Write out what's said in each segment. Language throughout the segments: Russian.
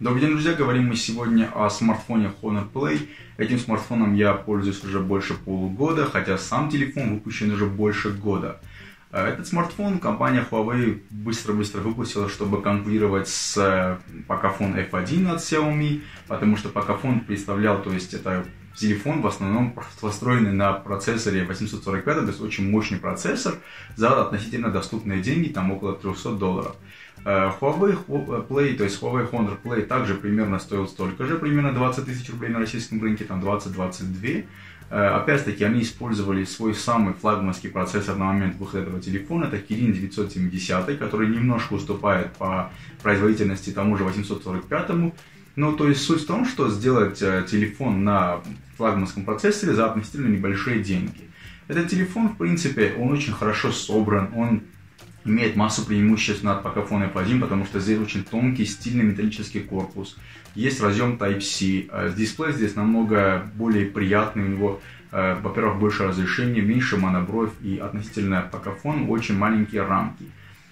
Добрый день, друзья! Говорим мы сегодня о смартфоне Honor Play. Этим смартфоном я пользуюсь уже больше полугода, хотя сам телефон выпущен уже больше года. Э, этот смартфон компания Huawei быстро-быстро выпустила, чтобы конкурировать с Pocophone F1 от Xiaomi, потому что Pocophone представлял, то есть это телефон в основном построенный на процессоре 845, то есть очень мощный процессор за относительно доступные деньги, там около 300 долларов. Э, Huawei Play, то есть Huawei Honor Play также примерно стоил столько же, примерно 20 тысяч рублей на российском рынке, там 20-22. Э, опять-таки, они использовали свой самый флагманский процессор на момент выхода этого телефона, это Kirin 970, который немножко уступает по производительности тому же 845. Ну, то есть суть в том, что сделать э, телефон на флагманском процессоре за относительно небольшие деньги. Этот телефон, в принципе, он очень хорошо собран, он имеет массу преимуществ над Pocophone F1, потому что здесь очень тонкий, стильный металлический корпус. Есть разъем Type-C. Э, дисплей здесь намного более приятный, у него, э, во-первых, больше разрешения, меньше монобровь и относительно Pocophone очень маленькие рамки.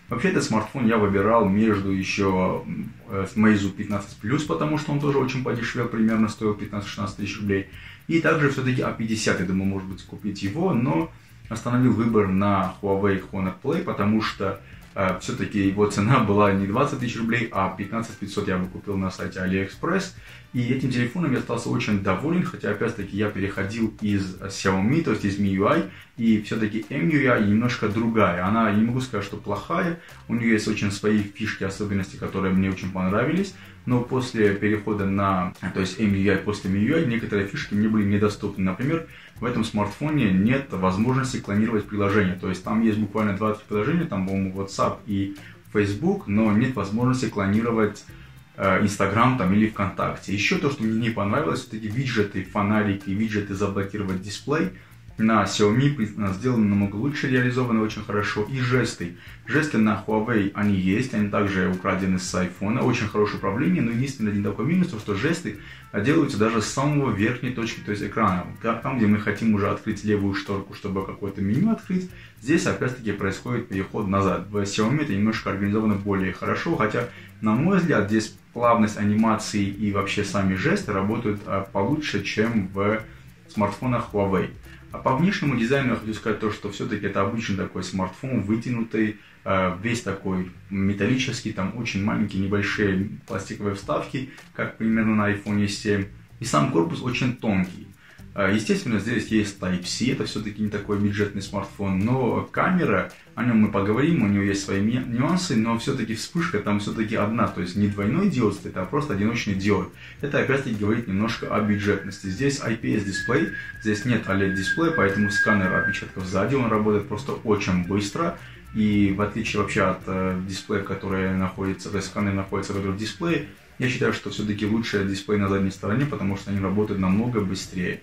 Вообще этот смартфон я выбирал между еще э, Meizu 15 Plus, потому что он тоже очень подешевел, примерно стоил 15-16 тысяч рублей. И также все-таки A50, я думаю, может быть, купить его, но остановил выбор на Huawei Honor Play, потому что э, все-таки его цена была не 20 тысяч рублей, а 15 500 я бы купил на сайте AliExpress. И этим телефоном я остался очень доволен, хотя опять-таки я переходил из Xiaomi, то есть из MIUI, и все-таки MIUI немножко другая. Она, не могу сказать, что плохая, у нее есть очень свои фишки, особенности, которые мне очень понравились, но после перехода на, то есть MIUI после MIUI, некоторые фишки мне были недоступны. Например, в этом смартфоне нет возможности клонировать приложения, то есть там есть буквально 20 приложений, там, по-моему, WhatsApp и Facebook, но нет возможности клонировать Э, Инстаграм там или ВКонтакте. Еще то, что мне не понравилось, вот эти виджеты, фонарики, виджеты заблокировать дисплей на Xiaomi сделаны намного лучше, реализованы очень хорошо. И жесты. Жесты на Huawei, они есть, они также украдены с iPhone. Очень хорошее управление, но единственный один такой минус, то что жесты делаются даже с самого верхней точки, то есть экрана. Там, где мы хотим уже открыть левую шторку, чтобы какое-то меню открыть, здесь опять-таки происходит переход назад. В Xiaomi это немножко организовано более хорошо, хотя, на мой взгляд, здесь плавность анимации и вообще сами жесты работают а, получше, чем в смартфонах Huawei. А по внешнему дизайну я хочу сказать то, что все-таки это обычный такой смартфон, вытянутый, а, весь такой металлический, там очень маленькие небольшие пластиковые вставки, как примерно на iPhone 7. И сам корпус очень тонкий. А, естественно, здесь есть Type-C, это все-таки не такой бюджетный смартфон, но камера, о нем мы поговорим, у него есть свои нюансы, но все-таки вспышка там все-таки одна, то есть не двойной диод стоит, а просто одиночный диод. Это опять-таки говорит немножко о бюджетности. Здесь IPS-дисплей, здесь нет OLED-дисплея, поэтому сканер отпечатков сзади, он работает просто очень быстро, и в отличие вообще от э, дисплея, который находится, то есть сканер находится в дисплее, я считаю, что все-таки лучше дисплей на задней стороне, потому что они работают намного быстрее.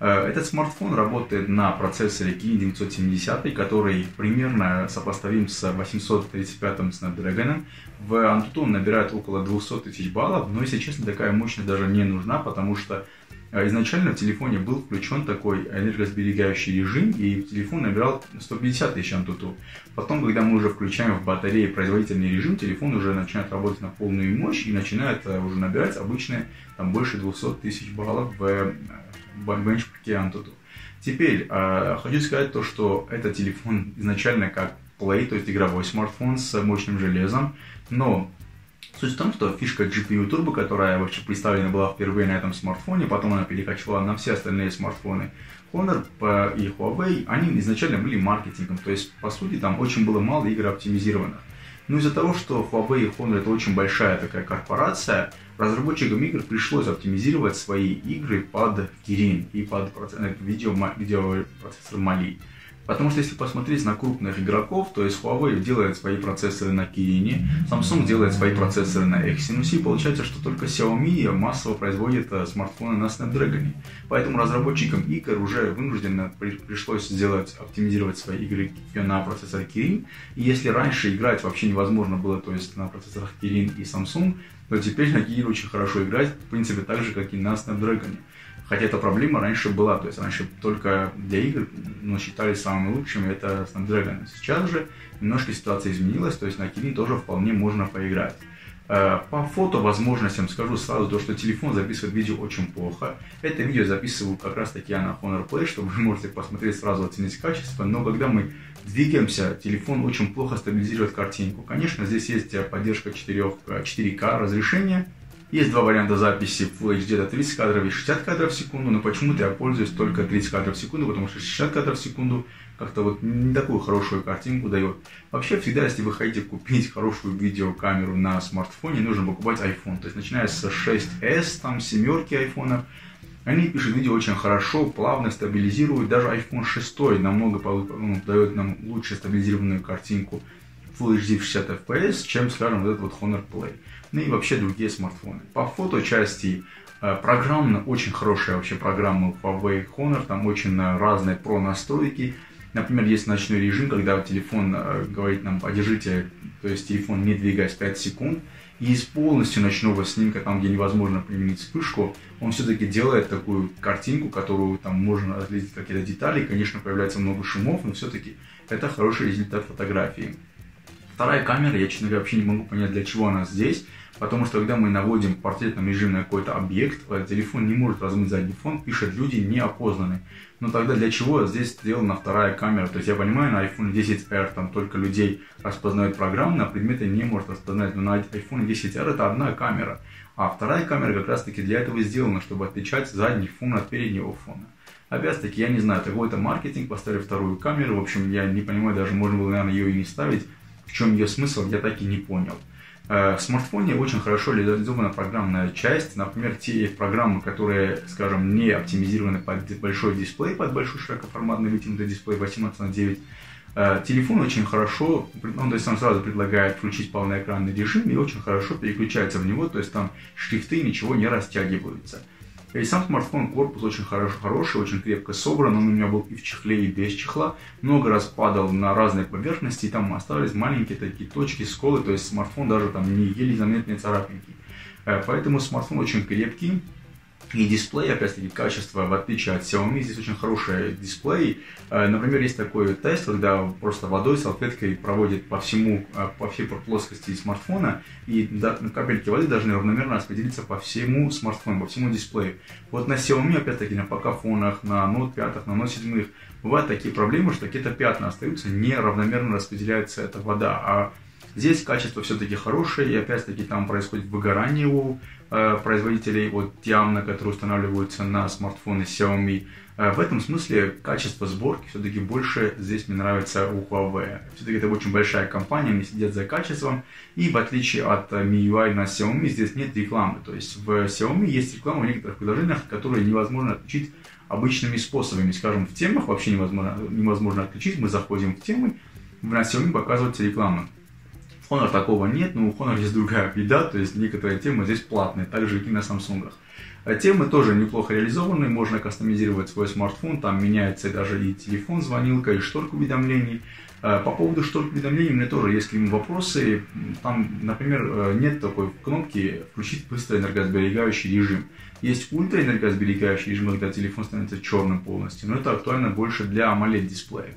Э, этот смартфон работает на процессоре Kirin 970, который примерно сопоставим с 835 Snapdragon. В Antutu он набирает около 200 тысяч баллов, но, если честно, такая мощность даже не нужна, потому что Изначально в телефоне был включен такой энергосберегающий режим, и телефон набирал 150 тысяч Antutu. Потом, когда мы уже включаем в батарее производительный режим, телефон уже начинает работать на полную мощь и начинает э, уже набирать обычные там, больше 200 тысяч баллов в бенчмарке Antutu. Теперь, э, хочу сказать то, что этот телефон изначально как Play, то есть игровой смартфон с мощным железом, но Суть в том, что фишка GPU Turbo, которая вообще представлена была впервые на этом смартфоне, потом она перекочевала на все остальные смартфоны, Honor и Huawei, они изначально были маркетингом, то есть, по сути, там очень было мало игр оптимизированных. Но из-за того, что Huawei и Honor это очень большая такая корпорация, разработчикам игр пришлось оптимизировать свои игры под Kirin и под видео, видеопроцессор Mali. Потому что если посмотреть на крупных игроков, то есть Huawei делает свои процессоры на Kirin, Samsung делает свои процессоры на Exynos, и получается, что только Xiaomi массово производит э, смартфоны на Snapdragon. Поэтому разработчикам игр уже вынужденно пришлось сделать, оптимизировать свои игры на процессоре Kirin. И если раньше играть вообще невозможно было, то есть на процессорах Kirin и Samsung, то теперь на Kirin очень хорошо играть, в принципе, так же, как и на Snapdragon. Хотя эта проблема раньше была, то есть раньше только для игр ну, считали самыми лучшими это Snapdragon. Сейчас же немножко ситуация изменилась, то есть на Kirin тоже вполне можно поиграть. Э, по фото возможностям скажу сразу то, что телефон записывает видео очень плохо. Это видео записываю как раз таки я на Honor Play, чтобы вы можете посмотреть сразу оценить качество. Но когда мы двигаемся, телефон очень плохо стабилизирует картинку. Конечно, здесь есть поддержка 4, 4К разрешения. Есть два варианта записи Full HD, это 30 кадров и 60 кадров в секунду, но почему-то я пользуюсь только 30 кадров в секунду, потому что 60 кадров в секунду как-то вот не такую хорошую картинку дает. Вообще всегда, если вы хотите купить хорошую видеокамеру на смартфоне, нужно покупать iPhone. То есть начиная с 6s, там семерки айфонов, они пишут видео очень хорошо, плавно стабилизируют. Даже iPhone 6 намного ну, дает нам лучше стабилизированную картинку Full HD в 60 FPS, чем, скажем, вот этот вот Honor Play. Ну и вообще другие смартфоны. По фоточасти э, программно очень хорошая вообще программа Huawei Honor, там очень разные про настройки. Например, есть ночной режим, когда телефон э, говорит нам, подержите, то есть телефон не двигаясь 5 секунд, и из полностью ночного снимка, там, где невозможно применить вспышку, он все-таки делает такую картинку, которую там можно разглядеть какие-то детали, конечно, появляется много шумов, но все-таки это хороший результат фотографии. Вторая камера, я, честно говоря, вообще не могу понять, для чего она здесь. Потому что когда мы наводим портретном режиме на какой-то объект, э, телефон не может размыть задний фон, пишет люди неопознанные. Но тогда для чего здесь сделана вторая камера? То есть я понимаю, на iPhone 10R там только людей распознают программно, а предметы не может распознать. Но на iPhone 10R это одна камера. А вторая камера как раз таки для этого сделана, чтобы отличать задний фон от переднего фона. Опять-таки, я не знаю, какой-то маркетинг, поставили вторую камеру. В общем, я не понимаю, даже можно было, наверное, ее и не ставить. В чем ее смысл, я так и не понял. Э, в смартфоне очень хорошо реализована программная часть. Например, те программы, которые, скажем, не оптимизированы под большой дисплей, под большой широкоформатный вытянутый дисплей 18 на 9, э, телефон очень хорошо, он то есть, он сразу предлагает включить полноэкранный режим и очень хорошо переключается в него, то есть там шрифты ничего не растягиваются. И сам смартфон, корпус очень хорош, хороший, очень крепко собран. Он у меня был и в чехле, и без чехла. Много раз падал на разные поверхности, и там остались маленькие такие точки, сколы. То есть смартфон даже там не еле заметные царапинки. Э, поэтому смартфон очень крепкий. И дисплей, опять-таки, качество, в отличие от Xiaomi, здесь очень хороший дисплей. Э, например, есть такой тест, когда просто водой, салфеткой проводит по всему, э, по всей плоскости смартфона, и капельки воды должны равномерно распределиться по всему смартфону, по всему дисплею. Вот на Xiaomi, опять-таки, на покафонах, на Note 5, на Note 7, бывают такие проблемы, что какие-то пятна остаются, неравномерно распределяется эта вода, а Здесь качество все-таки хорошее, и опять-таки там происходит выгорание у производителей вот явно, которые устанавливаются на смартфоны Xiaomi. Э, в этом смысле качество сборки все-таки больше здесь мне нравится у Huawei. Все-таки это очень большая компания, они сидят за качеством, и в отличие от э, MIUI на Xiaomi здесь нет рекламы. То есть в Xiaomi есть реклама в некоторых приложениях, которые невозможно отключить обычными способами. Скажем, в темах вообще невозможно, невозможно отключить, мы заходим в темы, на Xiaomi показывается реклама. Honor такого нет, но у Honor есть другая беда, то есть некоторые темы здесь платные, так же и на Samsung. А темы тоже неплохо реализованы, можно кастомизировать свой смартфон, там меняется даже и телефон, звонилка, и шторка уведомлений. А по поводу шторки уведомлений у меня тоже есть к ним вопросы. Там, например, э, нет такой кнопки «Включить быстрый энергосберегающий режим». Есть ультраэнергосберегающий режим, когда телефон становится черным полностью, но это актуально больше для AMOLED-дисплеев.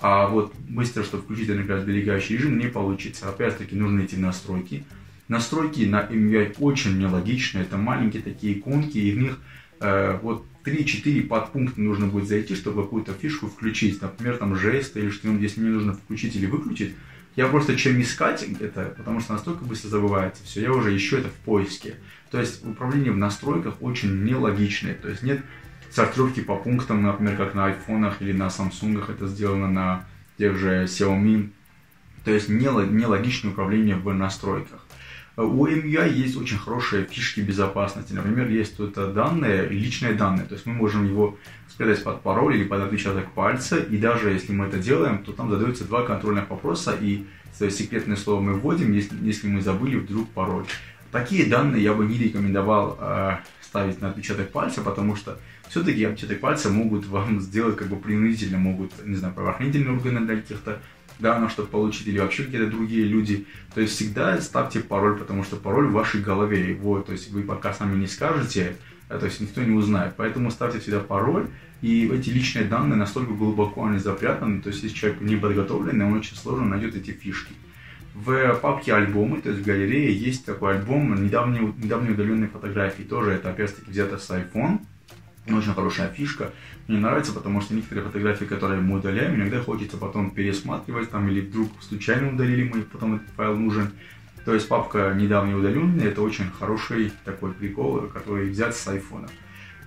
А вот быстро, чтобы включить энергосберегающий режим, не получится. Опять-таки нужно идти в настройки. Настройки на MUI очень нелогичны. Это маленькие такие иконки, и в них э, вот 3-4 подпункта нужно будет зайти, чтобы какую-то фишку включить. Например, там жесты или что-нибудь, если мне нужно включить или выключить. Я просто чем искать это, потому что настолько быстро забывается все, я уже ищу это в поиске. То есть управление в настройках очень нелогичное. То есть нет сортировки по пунктам, например, как на айфонах или на самсунгах это сделано на тех же Xiaomi. То есть нелогичное управление в настройках. У MUI есть очень хорошие фишки безопасности. Например, есть тут данные, личные данные. То есть мы можем его спрятать под пароль или под отпечаток пальца. И даже если мы это делаем, то там задаются два контрольных вопроса. И секретное слово мы вводим, если, если мы забыли вдруг пароль. Такие данные я бы не рекомендовал э, ставить на отпечаток пальца, потому что все-таки отпечаток пальца могут вам сделать как бы принудительно, могут, не знаю, правоохранительные органы для каких-то данных, чтобы получить, или вообще какие-то другие люди. То есть всегда ставьте пароль, потому что пароль в вашей голове. Его, то есть вы пока сами не скажете, э, то есть никто не узнает. Поэтому ставьте всегда пароль, и эти личные данные настолько глубоко они запрятаны, то есть если человек не подготовленный, он очень сложно найдет эти фишки. В папке альбомы, то есть в галерее, есть такой альбом недавние, недавние удаленные фотографии. Тоже это опять-таки взято с iPhone. Очень хорошая фишка. Мне нравится, потому что некоторые фотографии, которые мы удаляем, иногда хочется потом пересматривать, там, или вдруг случайно удалили мы, потом этот файл нужен. То есть папка недавние удаленные, это очень хороший такой прикол, который взят с iPhone.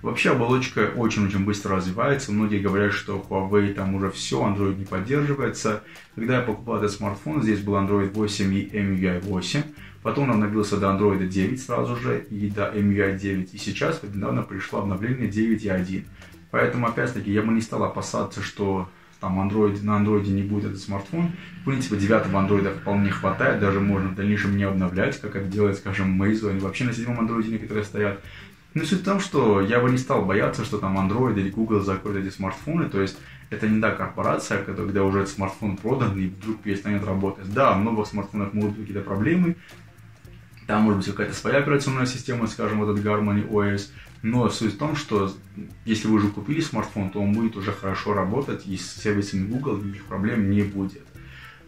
Вообще оболочка очень-очень быстро развивается. Многие говорят, что Huawei там уже все, Android не поддерживается. Когда я покупал этот смартфон, здесь был Android 8 и MUI 8. Потом он обновился до Android 9 сразу же и до MUI 9. И сейчас недавно пришло обновление 9.1. Поэтому, опять-таки, я бы не стал опасаться, что там Android, на Android не будет этот смартфон. В принципе, девятого Android вполне хватает, даже можно в дальнейшем не обновлять, как это делает, скажем, Meizu, они вообще на седьмом Android некоторые стоят. Но суть в том, что я бы не стал бояться, что там Android или Google закроют эти смартфоны, то есть это не та корпорация, когда уже этот смартфон продан и вдруг перестанет работать. Да, в новых смартфонах могут быть какие-то проблемы, там может быть какая-то своя операционная система, скажем, этот Harmony OS, но суть в том, что если вы уже купили смартфон, то он будет уже хорошо работать, и с сервисами Google никаких проблем не будет.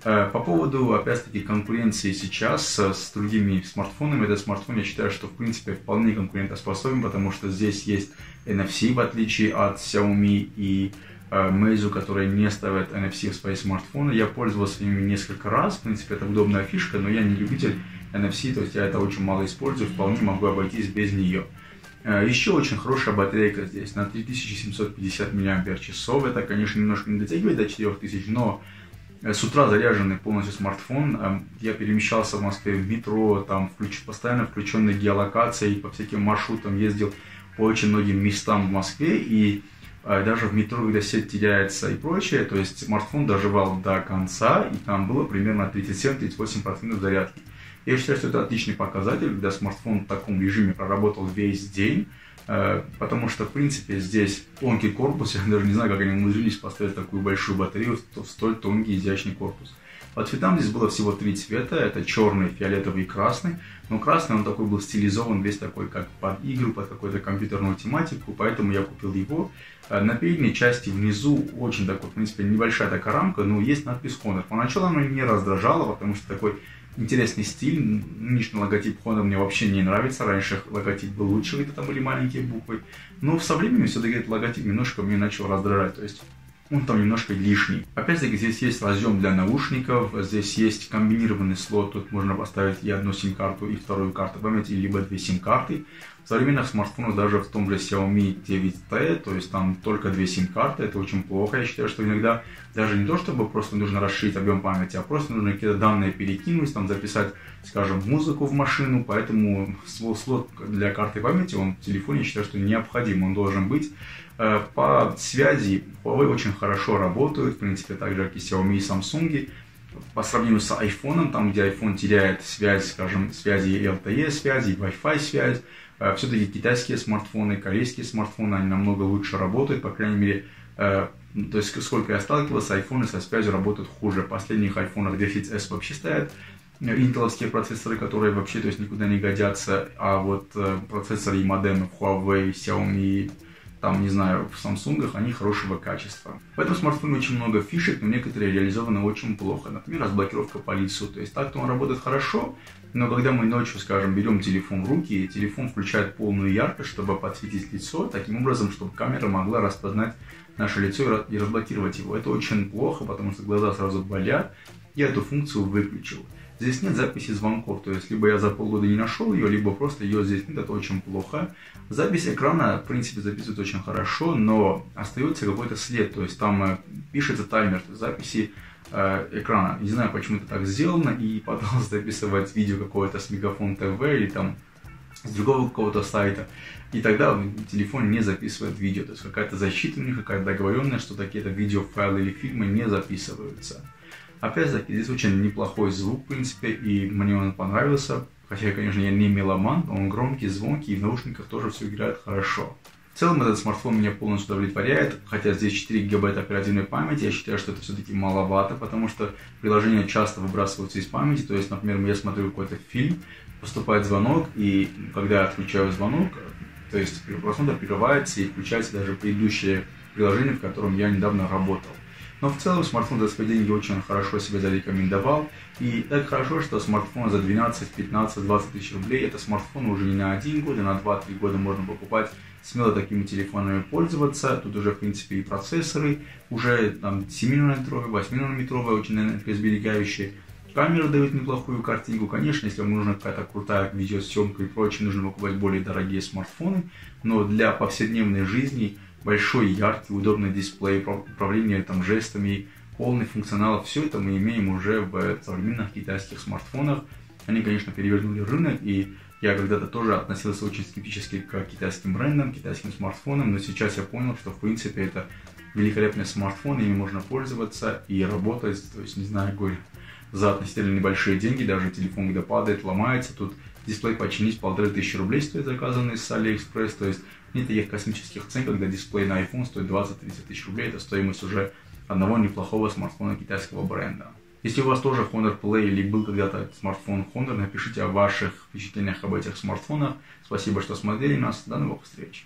Э, по поводу, опять-таки, конкуренции сейчас с другими смартфонами, этот смартфон, я считаю, что, в принципе, вполне конкурентоспособен, потому что здесь есть NFC, в отличие от Xiaomi и э, Meizu, которые не ставят NFC в свои смартфоны. Я пользовался ими несколько раз, в принципе, это удобная фишка, но я не любитель NFC, то есть я это очень мало использую, вполне могу обойтись без нее. Э, Еще очень хорошая батарейка здесь, на 3750 мАч. Это, конечно, немножко не дотягивает до 4000, но Э, с утра заряженный полностью смартфон. Эм, я перемещался в Москве в метро, там включ, постоянно включенной геолокацией, по всяким маршрутам ездил по очень многим местам в Москве. И э, даже в метро, когда сеть теряется и прочее, то есть смартфон доживал до конца, и там было примерно 37-38% зарядки. Я считаю, что это отличный показатель, когда смартфон в таком режиме проработал весь день, Э, потому что, в принципе, здесь тонкий корпус, я даже не знаю, как они умудрились поставить такую большую батарею в столь тонкий, изящный корпус. По цветам здесь было всего три цвета, это черный, фиолетовый и красный, но красный он такой был стилизован, весь такой как под игру, под какую-то компьютерную тематику, поэтому я купил его. Э, на передней части внизу очень такой, в принципе, небольшая такая рамка, но есть надпись Honor. Поначалу она меня раздражала, потому что такой интересный стиль. Нынешний логотип Honda мне вообще не нравится. Раньше логотип был лучше, когда там были маленькие буквы. Но со временем все-таки этот логотип немножко мне начал раздражать. То есть он там немножко лишний. Опять-таки здесь есть разъем для наушников, здесь есть комбинированный слот, тут можно поставить и одну сим-карту, и вторую карту памяти, либо две сим-карты. Современных смартфонах, даже в том же Xiaomi 9T, то есть там только две сим-карты, это очень плохо. Я считаю, что иногда даже не то, чтобы просто нужно расширить объем памяти, а просто нужно какие-то данные перекинуть, там записать, скажем, музыку в машину, поэтому слот для карты памяти, он в телефоне, я считаю, что необходим, он должен быть. Э, по связи Huawei очень хорошо работают, в принципе, так же, как и Xiaomi и Samsung. По сравнению с iPhone, там, где iPhone теряет связь, скажем, связи LTE связи, Wi-Fi связь, все-таки китайские смартфоны, корейские смартфоны, они намного лучше работают, по крайней мере, э, то есть, сколько я сталкивался, айфоны со связью работают хуже. Последних айфонах 10s вообще стоят интеловские процессоры, которые вообще то есть, никуда не годятся, а вот процессоры и модемы Huawei, Xiaomi, там, не знаю, в Samsung, они хорошего качества. В этом смартфоне очень много фишек, но некоторые реализованы очень плохо. Например, разблокировка по лицу. То есть так-то он работает хорошо, но когда мы ночью, скажем, берем телефон в руки, телефон включает полную яркость, чтобы подсветить лицо, таким образом, чтобы камера могла распознать наше лицо и разблокировать его. Это очень плохо, потому что глаза сразу болят. Я эту функцию выключил. Здесь нет записи звонков, то есть либо я за полгода не нашел ее, либо просто ее здесь нет, это очень плохо. Запись экрана, в принципе, записывает очень хорошо, но остается какой-то след, то есть там э, пишется таймер записи э, экрана. Не знаю, почему это так сделано, и пытался записывать видео какое-то с Мегафон ТВ или там с другого какого-то сайта, и тогда телефон не записывает видео, то есть какая-то защита у них, какая-то договоренность, что такие-то видеофайлы или фильмы не записываются. Опять-таки, здесь очень неплохой звук, в принципе, и мне он понравился. Хотя, конечно, я не меломан, он громкий, звонкий, и в наушниках тоже все играет хорошо. В целом этот смартфон меня полностью удовлетворяет, хотя здесь 4 гигабайта оперативной памяти, я считаю, что это все-таки маловато, потому что приложения часто выбрасываются из памяти, то есть, например, я смотрю какой-то фильм, поступает звонок, и когда я отключаю звонок, то есть просмотр прерывается и включается даже предыдущее приложение, в котором я недавно работал. Но в целом смартфон за свои деньги очень хорошо себя зарекомендовал. И так хорошо, что смартфон за 12, 15, 20 тысяч рублей, это смартфон уже не на один год, а на 2-3 года можно покупать, смело такими телефонами пользоваться. Тут уже, в принципе, и процессоры, уже там 7-нанометровые, 8-нанометровые, очень энергосберегающие. Камера дает неплохую картинку. Конечно, если вам нужна какая-то крутая видеосъемка и прочее, нужно покупать более дорогие смартфоны. Но для повседневной жизни большой, яркий, удобный дисплей, управление там, жестами, полный функционал, все это мы имеем уже в современных китайских смартфонах. Они, конечно, перевернули рынок, и я когда-то тоже относился очень скептически к китайским брендам, китайским смартфонам, но сейчас я понял, что, в принципе, это великолепный смартфон, ими можно пользоваться и работать, то есть, не знаю, говорю, за относительно небольшие деньги, даже телефон, когда падает, ломается, тут дисплей починить полторы тысячи рублей стоит заказанный с AliExpress, то есть нет таких космических цен, когда дисплей на iPhone стоит 20-30 тысяч рублей, это стоимость уже одного неплохого смартфона китайского бренда. Если у вас тоже Honor Play или был когда-то смартфон Honor, напишите о ваших впечатлениях об этих смартфонах. Спасибо, что смотрели нас. До новых встреч.